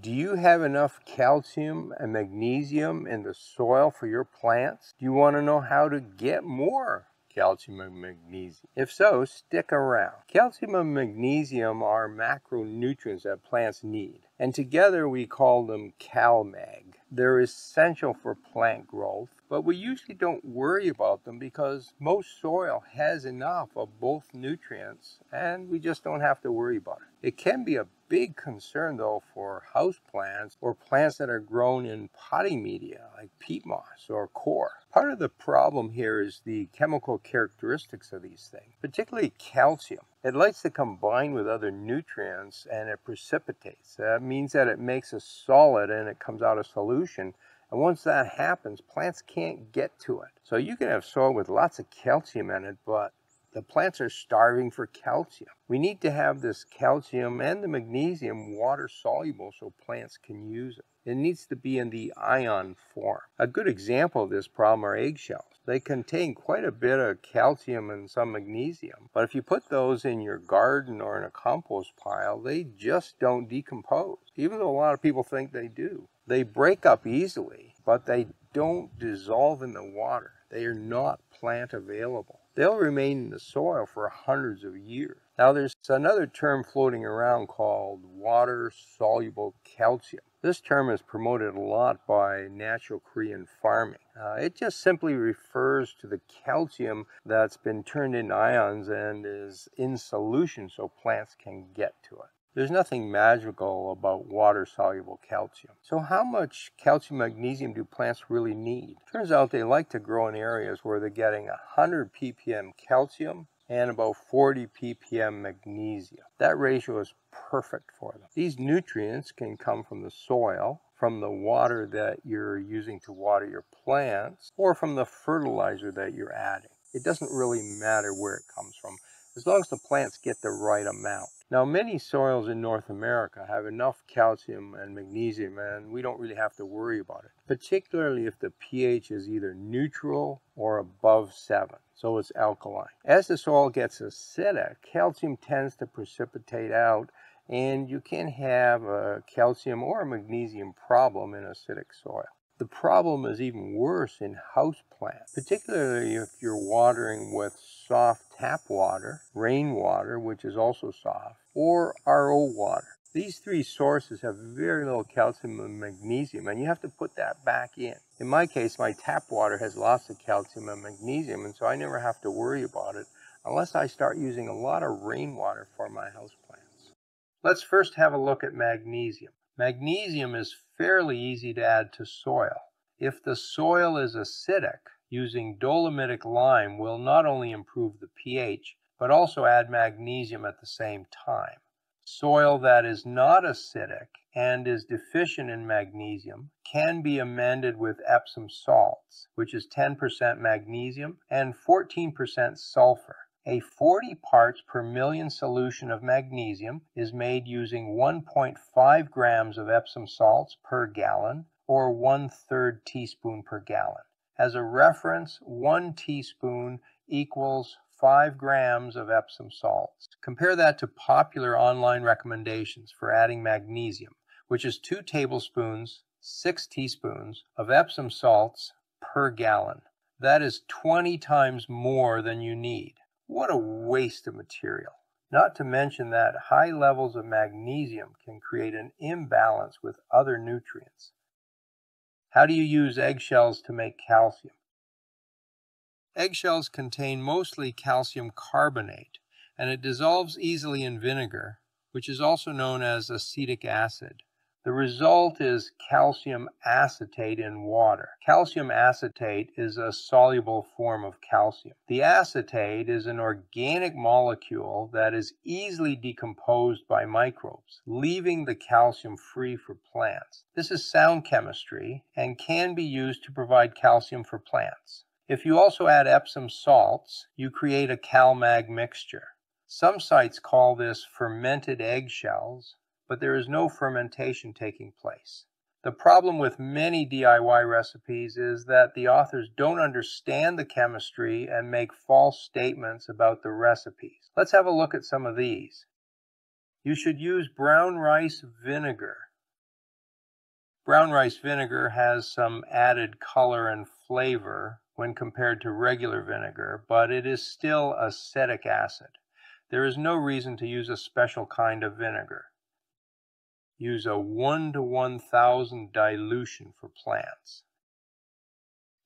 Do you have enough calcium and magnesium in the soil for your plants? Do you want to know how to get more calcium and magnesium? If so, stick around. Calcium and magnesium are macronutrients that plants need, and together we call them CalMag. They're essential for plant growth, but we usually don't worry about them because most soil has enough of both nutrients and we just don't have to worry about it. It can be a big concern though for house plants or plants that are grown in potting media like peat moss or coir. Part of the problem here is the chemical characteristics of these things, particularly calcium. It likes to combine with other nutrients and it precipitates. That means that it makes a solid and it comes out a solution. And once that happens, plants can't get to it. So you can have soil with lots of calcium in it, but the plants are starving for calcium. We need to have this calcium and the magnesium water soluble so plants can use it. It needs to be in the ion form. A good example of this problem are eggshells. They contain quite a bit of calcium and some magnesium, but if you put those in your garden or in a compost pile, they just don't decompose, even though a lot of people think they do. They break up easily, but they don't dissolve in the water. They are not plant available they'll remain in the soil for hundreds of years. Now there's another term floating around called water soluble calcium. This term is promoted a lot by natural Korean farming. Uh, it just simply refers to the calcium that's been turned into ions and is in solution so plants can get to it. There's nothing magical about water-soluble calcium. So how much calcium magnesium do plants really need? Turns out they like to grow in areas where they're getting 100 ppm calcium and about 40 ppm magnesium. That ratio is perfect for them. These nutrients can come from the soil, from the water that you're using to water your plants, or from the fertilizer that you're adding. It doesn't really matter where it comes from, as long as the plants get the right amount. Now, many soils in North America have enough calcium and magnesium, and we don't really have to worry about it, particularly if the pH is either neutral or above 7, so it's alkaline. As the soil gets acidic, calcium tends to precipitate out, and you can have a calcium or a magnesium problem in acidic soil. The problem is even worse in house plants, particularly if you're watering with soft tap water, rainwater, which is also soft, or RO water. These three sources have very little calcium and magnesium, and you have to put that back in. In my case, my tap water has lots of calcium and magnesium, and so I never have to worry about it unless I start using a lot of rainwater for my houseplants. Let's first have a look at magnesium. Magnesium is fairly easy to add to soil. If the soil is acidic, using dolomitic lime will not only improve the pH, but also add magnesium at the same time. Soil that is not acidic and is deficient in magnesium can be amended with Epsom salts, which is 10% magnesium and 14% sulfur. A 40 parts per million solution of magnesium is made using 1.5 grams of Epsom salts per gallon or one third teaspoon per gallon. As a reference, one teaspoon equals 5 grams of Epsom salts. Compare that to popular online recommendations for adding magnesium, which is 2 tablespoons, 6 teaspoons of Epsom salts per gallon. That is 20 times more than you need. What a waste of material. Not to mention that high levels of magnesium can create an imbalance with other nutrients. How do you use eggshells to make calcium? Eggshells contain mostly calcium carbonate, and it dissolves easily in vinegar, which is also known as acetic acid. The result is calcium acetate in water. Calcium acetate is a soluble form of calcium. The acetate is an organic molecule that is easily decomposed by microbes, leaving the calcium free for plants. This is sound chemistry and can be used to provide calcium for plants. If you also add Epsom salts, you create a CalMag mixture. Some sites call this fermented eggshells, but there is no fermentation taking place. The problem with many DIY recipes is that the authors don't understand the chemistry and make false statements about the recipes. Let's have a look at some of these. You should use brown rice vinegar Brown rice vinegar has some added color and flavor when compared to regular vinegar, but it is still acetic acid. There is no reason to use a special kind of vinegar. Use a 1 to 1000 dilution for plants.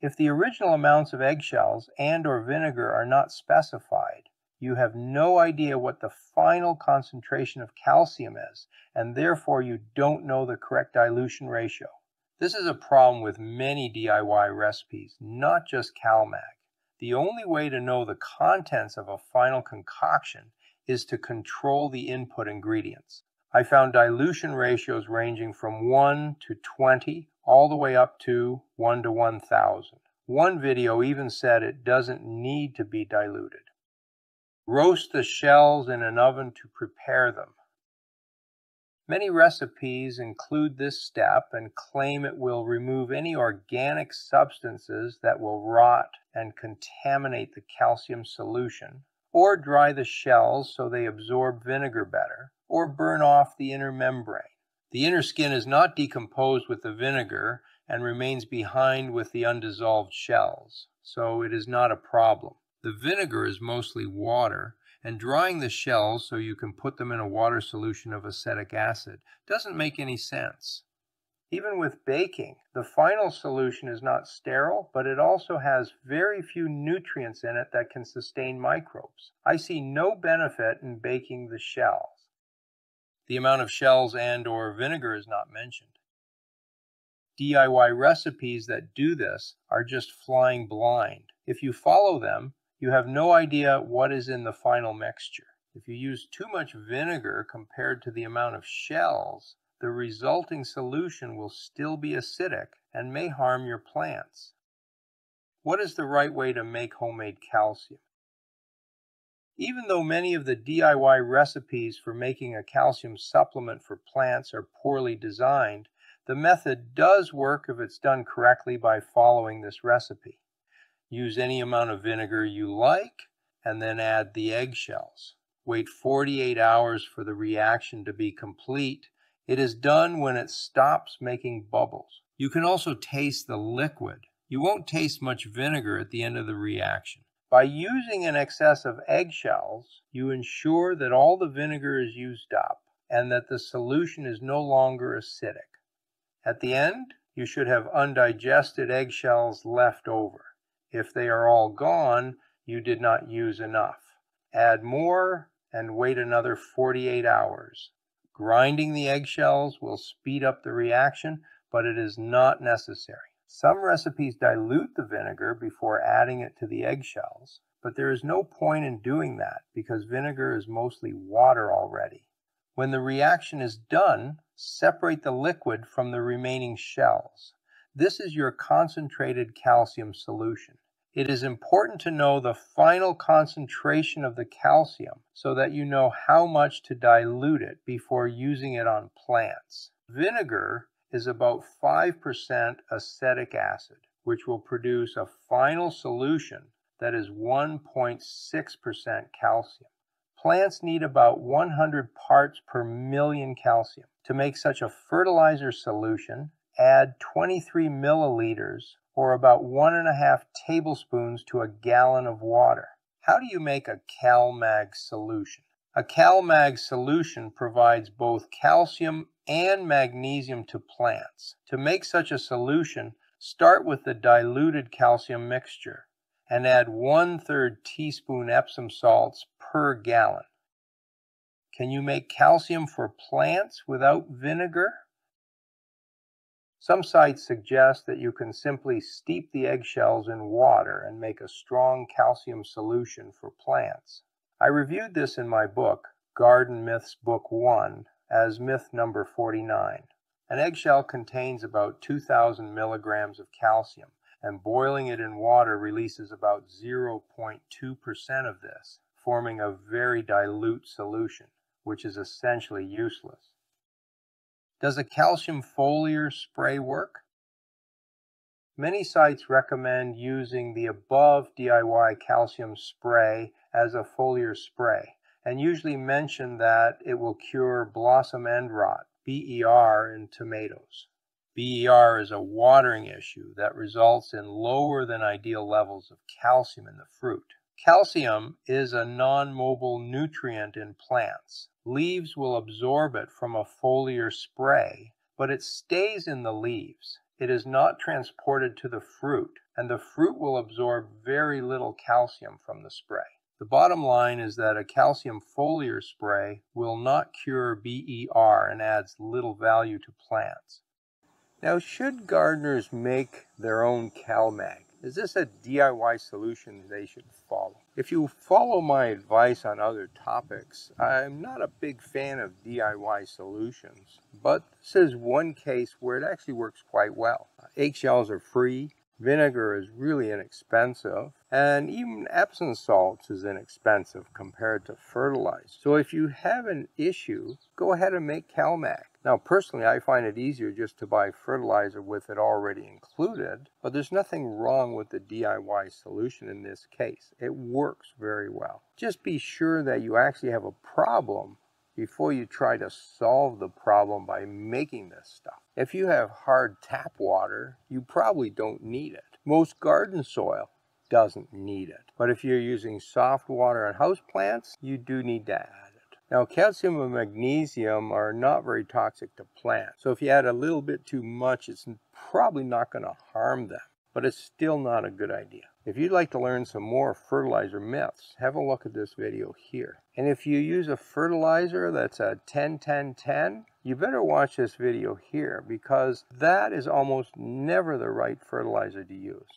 If the original amounts of eggshells and or vinegar are not specified, you have no idea what the final concentration of calcium is, and therefore you don't know the correct dilution ratio. This is a problem with many DIY recipes, not just CalMag. The only way to know the contents of a final concoction is to control the input ingredients. I found dilution ratios ranging from 1 to 20 all the way up to 1 to 1000. One video even said it doesn't need to be diluted. Roast the shells in an oven to prepare them. Many recipes include this step and claim it will remove any organic substances that will rot and contaminate the calcium solution, or dry the shells so they absorb vinegar better, or burn off the inner membrane. The inner skin is not decomposed with the vinegar and remains behind with the undissolved shells, so it is not a problem. The vinegar is mostly water, and drying the shells so you can put them in a water solution of acetic acid doesn't make any sense. Even with baking, the final solution is not sterile, but it also has very few nutrients in it that can sustain microbes. I see no benefit in baking the shells. The amount of shells and or vinegar is not mentioned. DIY recipes that do this are just flying blind. If you follow them, you have no idea what is in the final mixture. If you use too much vinegar compared to the amount of shells, the resulting solution will still be acidic and may harm your plants. What is the right way to make homemade calcium? Even though many of the DIY recipes for making a calcium supplement for plants are poorly designed, the method does work if it's done correctly by following this recipe. Use any amount of vinegar you like, and then add the eggshells. Wait 48 hours for the reaction to be complete. It is done when it stops making bubbles. You can also taste the liquid. You won't taste much vinegar at the end of the reaction. By using an excess of eggshells, you ensure that all the vinegar is used up and that the solution is no longer acidic. At the end, you should have undigested eggshells left over. If they are all gone, you did not use enough. Add more and wait another 48 hours. Grinding the eggshells will speed up the reaction, but it is not necessary. Some recipes dilute the vinegar before adding it to the eggshells, but there is no point in doing that because vinegar is mostly water already. When the reaction is done, separate the liquid from the remaining shells. This is your concentrated calcium solution. It is important to know the final concentration of the calcium so that you know how much to dilute it before using it on plants. Vinegar is about 5% acetic acid, which will produce a final solution that is 1.6% calcium. Plants need about 100 parts per million calcium. To make such a fertilizer solution, add 23 milliliters or about one and a half tablespoons to a gallon of water. How do you make a CalMag solution? A CalMag solution provides both calcium and magnesium to plants. To make such a solution, start with the diluted calcium mixture and add one third teaspoon Epsom salts per gallon. Can you make calcium for plants without vinegar? Some sites suggest that you can simply steep the eggshells in water and make a strong calcium solution for plants. I reviewed this in my book, Garden Myths Book 1, as myth number 49. An eggshell contains about 2,000 milligrams of calcium, and boiling it in water releases about 0.2% of this, forming a very dilute solution, which is essentially useless. Does a calcium foliar spray work? Many sites recommend using the above DIY calcium spray as a foliar spray and usually mention that it will cure blossom end rot, BER, in tomatoes. BER is a watering issue that results in lower than ideal levels of calcium in the fruit. Calcium is a non-mobile nutrient in plants. Leaves will absorb it from a foliar spray, but it stays in the leaves. It is not transported to the fruit, and the fruit will absorb very little calcium from the spray. The bottom line is that a calcium foliar spray will not cure BER and adds little value to plants. Now, should gardeners make their own CalMag? Is this a DIY solution they should follow? If you follow my advice on other topics, I'm not a big fan of DIY solutions, but this is one case where it actually works quite well. Eggshells are free, Vinegar is really inexpensive, and even Epsom salts is inexpensive compared to fertilizer. So if you have an issue, go ahead and make CalMag. Now, personally, I find it easier just to buy fertilizer with it already included, but there's nothing wrong with the DIY solution in this case. It works very well. Just be sure that you actually have a problem before you try to solve the problem by making this stuff. If you have hard tap water, you probably don't need it. Most garden soil doesn't need it. But if you're using soft water on house plants, you do need to add it. Now, calcium and magnesium are not very toxic to plants. So if you add a little bit too much, it's probably not going to harm them but it's still not a good idea. If you'd like to learn some more fertilizer myths, have a look at this video here. And if you use a fertilizer that's a 10-10-10, you better watch this video here because that is almost never the right fertilizer to use.